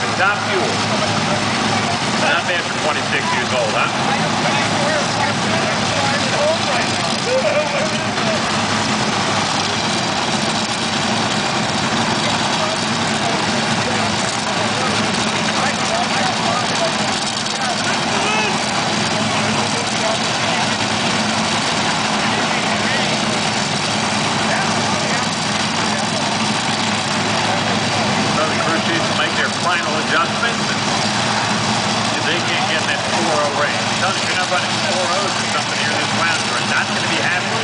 driving Top Fuel. Not bad for 26 years old, huh? Adjustments. And if they can't get that 4-0 range. Tell us you're not running 4-0s or something here this round. You're not going to be happy.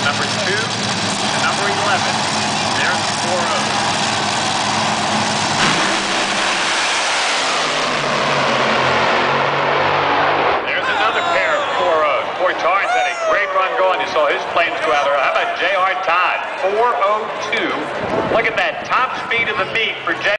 Number 2 and number 11. There's the 4-0s. There's another pair of 4-0s. Boy, Torrance had a great run going. You saw his planes go out there. 4.02. Look at that top speed of the meet for J.